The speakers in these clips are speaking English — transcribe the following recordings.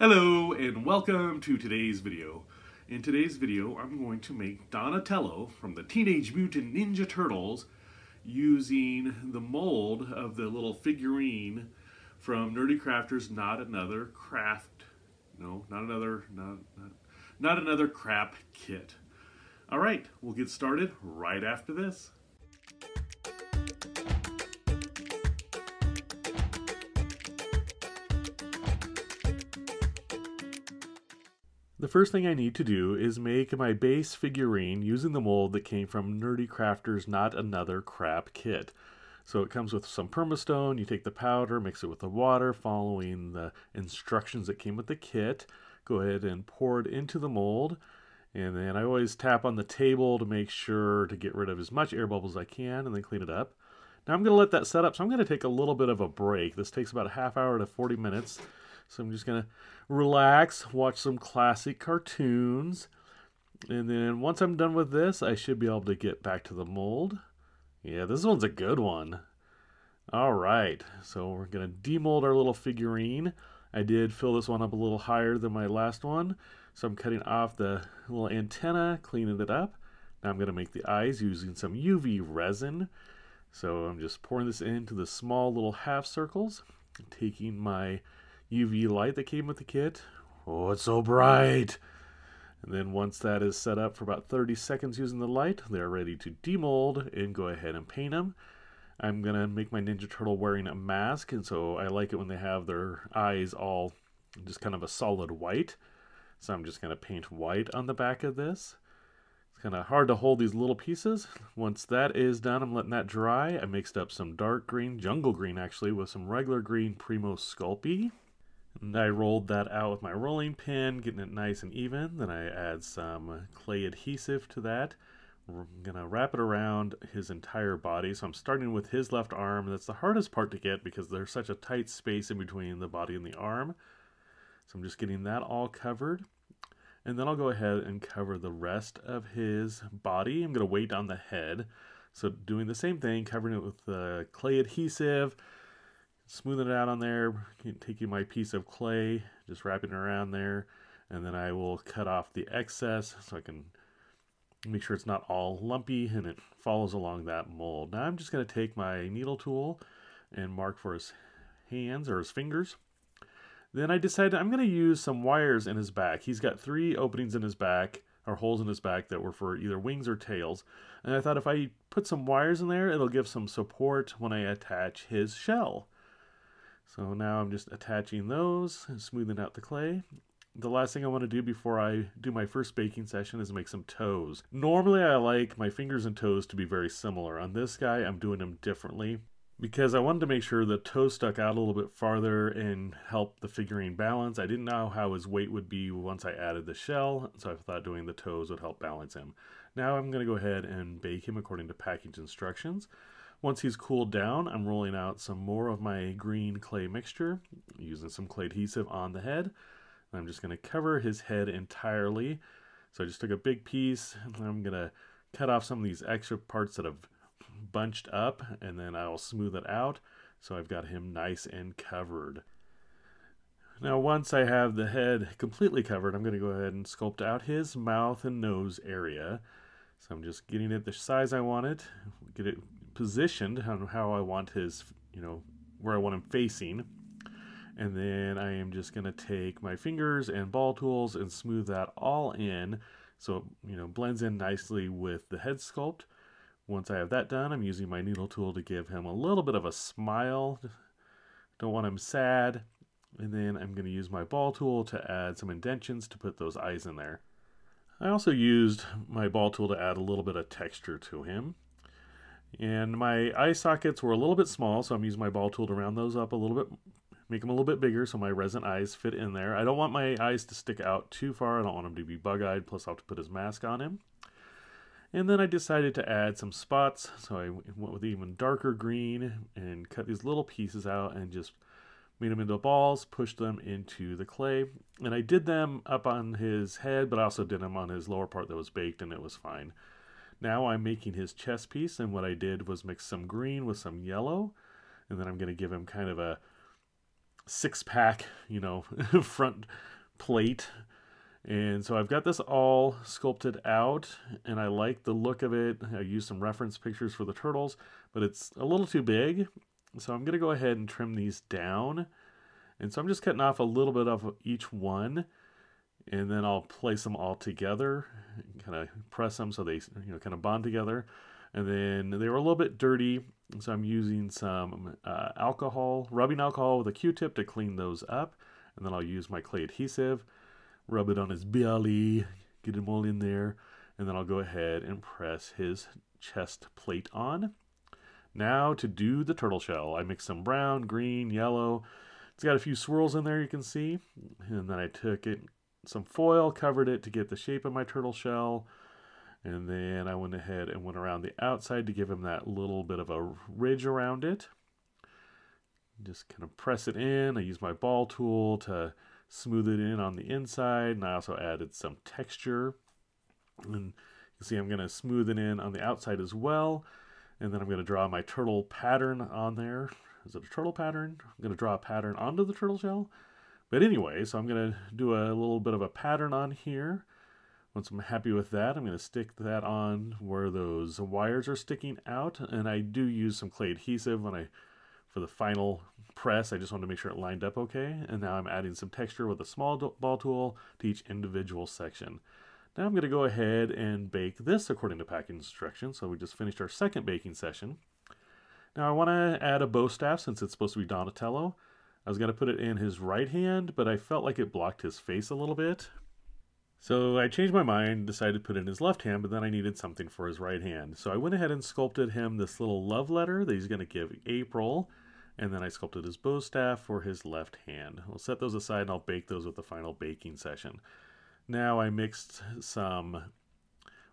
Hello and welcome to today's video. In today's video I'm going to make Donatello from the Teenage Mutant Ninja Turtles using the mold of the little figurine from NerdECrafter's Not Another Craft, no, not another, not, not, not another crap kit. Alright, we'll get started right after this. The first thing I need to do is make my base figurine using the mold that came from NerdECrafter's Not Another Crap kit. So it comes with some permastone, you take the powder, mix it with the water, following the instructions that came with the kit. Go ahead and pour it into the mold. And then I always tap on the table to make sure to get rid of as much air bubbles as I can and then clean it up. Now I'm going to let that set up, so I'm going to take a little bit of a break. This takes about a half hour to 40 minutes. So I'm just going to relax, watch some classic cartoons. And then once I'm done with this, I should be able to get back to the mold. Yeah, this one's a good one. All right, so we're going to demold our little figurine. I did fill this one up a little higher than my last one. So I'm cutting off the little antenna, cleaning it up. Now I'm going to make the eyes using some UV resin. So I'm just pouring this into the small little half circles, taking my UV light that came with the kit. Oh, it's so bright! And then once that is set up for about 30 seconds using the light, they're ready to demold and go ahead and paint them. I'm going to make my Ninja Turtle wearing a mask, and so I like it when they have their eyes all just kind of a solid white. So I'm just going to paint white on the back of this. It's kind of hard to hold these little pieces. Once that is done, I'm letting that dry. I mixed up some dark green, jungle green actually, with some regular green Premo Sculpey. I rolled that out with my rolling pin, getting it nice and even. Then I add some clay adhesive to that. I'm gonna wrap it around his entire body. So I'm starting with his left arm. That's the hardest part to get because there's such a tight space in between the body and the arm. So I'm just getting that all covered. And then I'll go ahead and cover the rest of his body. I'm gonna wait on the head. So doing the same thing, covering it with uh, clay adhesive, smoothing it out on there, taking my piece of clay, just wrapping it around there, and then I will cut off the excess so I can make sure it's not all lumpy and it follows along that mold. Now I'm just going to take my needle tool and mark for his hands or his fingers. Then I decided I'm going to use some wires in his back. He's got three openings in his back or holes in his back that were for either wings or tails. And I thought if I put some wires in there, it'll give some support when I attach his shell. So now I'm just attaching those and smoothing out the clay. The last thing I want to do before I do my first baking session is make some toes. Normally I like my fingers and toes to be very similar. On this guy I'm doing them differently because I wanted to make sure the toes stuck out a little bit farther and help the figurine balance. I didn't know how his weight would be once I added the shell, so I thought doing the toes would help balance him. Now I'm going to go ahead and bake him according to package instructions. Once he's cooled down, I'm rolling out some more of my green clay mixture, using some clay adhesive on the head. I'm just going to cover his head entirely. So I just took a big piece, and I'm going to cut off some of these extra parts that have bunched up, and then I'll smooth it out. So I've got him nice and covered. Now once I have the head completely covered, I'm going to go ahead and sculpt out his mouth and nose area. So I'm just getting it the size I want it, get it positioned on how I want his, you know, where I want him facing. And then I am just going to take my fingers and ball tools and smooth that all in so it, you know, blends in nicely with the head sculpt. Once I have that done, I'm using my needle tool to give him a little bit of a smile. Don't want him sad. And then I'm going to use my ball tool to add some indentions to put those eyes in there. I also used my ball tool to add a little bit of texture to him. And my eye sockets were a little bit small, so I'm using my ball tool to round those up a little bit, make them a little bit bigger so my resin eyes fit in there. I don't want my eyes to stick out too far. I don't want him to be bug-eyed, plus I'll have to put his mask on him. And then I decided to add some spots, so I went with even darker green and cut these little pieces out and just made them into balls, pushed them into the clay. And I did them up on his head, but I also did them on his lower part that was baked, and it was fine. Now I'm making his chest piece, and what I did was mix some green with some yellow, and then I'm going to give him kind of a six pack, you know, front plate. And so I've got this all sculpted out and I like the look of it. I used some reference pictures for the turtles, but it's a little too big. So I'm going to go ahead and trim these down. And so I'm just cutting off a little bit of each one and then I'll place them all together, kind of press them so they you know kind of bond together. And then they were a little bit dirty, so I'm using some uh, alcohol, rubbing alcohol with a Q-tip to clean those up. And then I'll use my clay adhesive, rub it on his belly, get him all in there, and then I'll go ahead and press his chest plate on. Now to do the turtle shell, I mix some brown, green, yellow. It's got a few swirls in there you can see. And then I took it, some foil, covered it to get the shape of my turtle shell. And then I went ahead and went around the outside to give him that little bit of a ridge around it. Just kind of press it in. I use my ball tool to smooth it in on the inside. And I also added some texture. And you see I'm going to smooth it in on the outside as well. And then I'm going to draw my turtle pattern on there. Is it a turtle pattern? I'm going to draw a pattern onto the turtle shell. But anyway, so I'm going to do a little bit of a pattern on here. Once I'm happy with that, I'm going to stick that on where those wires are sticking out. And I do use some clay adhesive when I, for the final press, I just want to make sure it lined up okay. And now I'm adding some texture with a small ball tool to each individual section. Now I'm going to go ahead and bake this according to packing instructions. So we just finished our second baking session. Now I want to add a bow staff since it's supposed to be Donatello. I was going to put it in his right hand, but I felt like it blocked his face a little bit. So I changed my mind, decided to put it in his left hand, but then I needed something for his right hand. So I went ahead and sculpted him this little love letter that he's going to give April, and then I sculpted his bow staff for his left hand. We'll set those aside and I'll bake those with the final baking session. Now I mixed some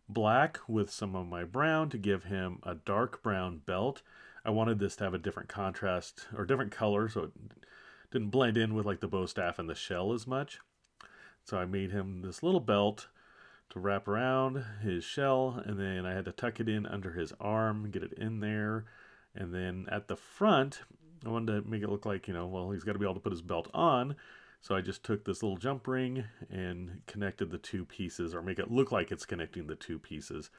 black with some of my brown to give him a dark brown belt. I wanted this to have a different contrast or different color so it didn't blend in with like the bow staff and the shell as much. So I made him this little belt to wrap around his shell and then I had to tuck it in under his arm, get it in there. And then at the front, I wanted to make it look like, you know, well, he's got to be able to put his belt on. So I just took this little jump ring and connected the two pieces or make it look like it's connecting the two pieces.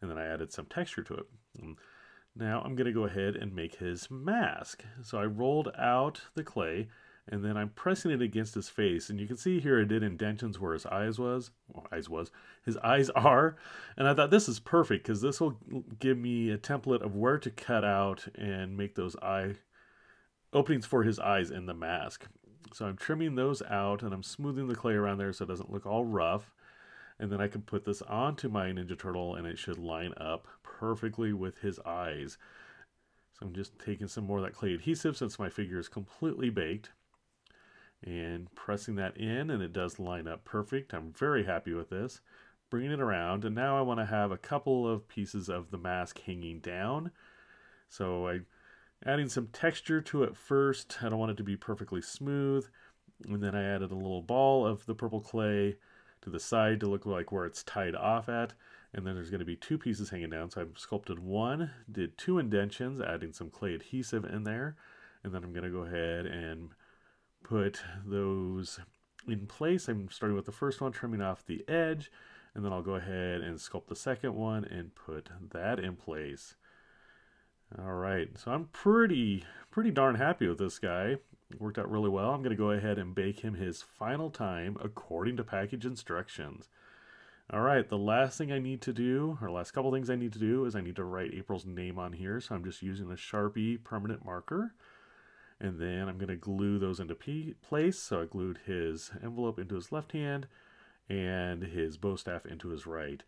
And then I added some texture to it. And now I'm going to go ahead and make his mask. So I rolled out the clay and then I'm pressing it against his face and you can see here I did indentions where his eyes was well, eyes was his eyes are and I thought this is perfect because this will give me a template of where to cut out and make those eye openings for his eyes in the mask so I'm trimming those out and I'm smoothing the clay around there so it doesn't look all rough and then I can put this onto my Ninja Turtle and it should line up perfectly with his eyes so I'm just taking some more of that clay adhesive since my figure is completely baked and pressing that in and it does line up perfect. I'm very happy with this. Bringing it around and now I want to have a couple of pieces of the mask hanging down. So I adding some texture to it first. I don't want it to be perfectly smooth. And then I added a little ball of the purple clay to the side to look like where it's tied off at. And then there's going to be two pieces hanging down. So I've sculpted one, did two indentions, adding some clay adhesive in there. And then I'm going to go ahead and put those in place. I'm starting with the first one, trimming off the edge, and then I'll go ahead and sculpt the second one and put that in place. All right, so I'm pretty, pretty darn happy with this guy. Worked out really well. I'm gonna go ahead and bake him his final time according to package instructions. All right, the last thing I need to do, or last couple things I need to do is I need to write April's name on here. So I'm just using a Sharpie permanent marker. And then I'm going to glue those into place. So I glued his envelope into his left hand and his bow staff into his right.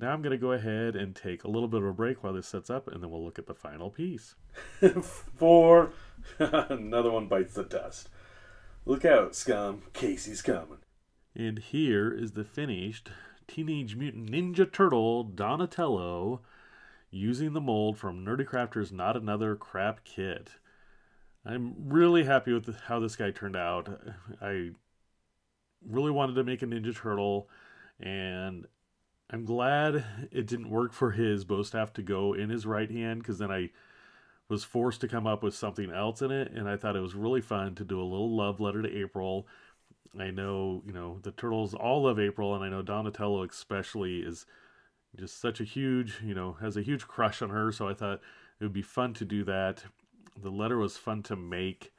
Now I'm going to go ahead and take a little bit of a break while this sets up, and then we'll look at the final piece. Four. Another one bites the dust. Look out, scum. Casey's coming. And here is the finished Teenage Mutant Ninja Turtle Donatello using the mold from NerdECrafter's Not Another Crap Kit. I'm really happy with the, how this guy turned out. I really wanted to make a Ninja Turtle, and I'm glad it didn't work for his bow staff to go in his right hand because then I was forced to come up with something else in it, and I thought it was really fun to do a little love letter to April. I know, you know, the turtles all love April, and I know Donatello especially is just such a huge, you know, has a huge crush on her. So I thought it would be fun to do that. The letter was fun to make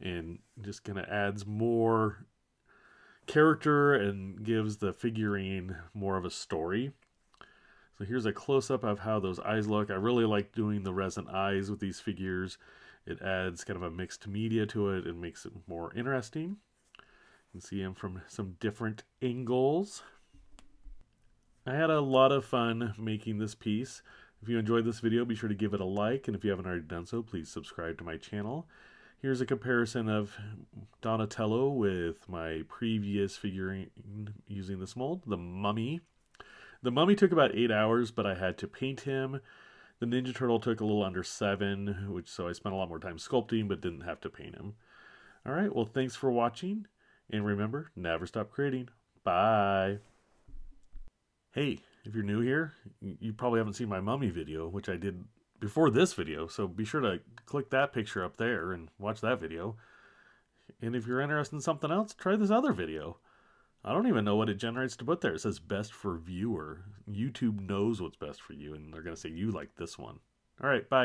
and just kind of adds more character and gives the figurine more of a story. So here's a close-up of how those eyes look. I really like doing the resin eyes with these figures. It adds kind of a mixed media to it and makes it more interesting. You can see them from some different angles. I had a lot of fun making this piece. If you enjoyed this video, be sure to give it a like, and if you haven't already done so, please subscribe to my channel. Here's a comparison of Donatello with my previous figurine using this mold, the Mummy. The Mummy took about eight hours, but I had to paint him. The Ninja Turtle took a little under seven, which so I spent a lot more time sculpting, but didn't have to paint him. All right, well, thanks for watching, and remember, never stop creating. Bye. Hey, if you're new here, you probably haven't seen my mummy video, which I did before this video, so be sure to click that picture up there and watch that video. And if you're interested in something else, try this other video. I don't even know what it generates to put there. It says best for viewer. YouTube knows what's best for you, and they're going to say you like this one. All right, bye.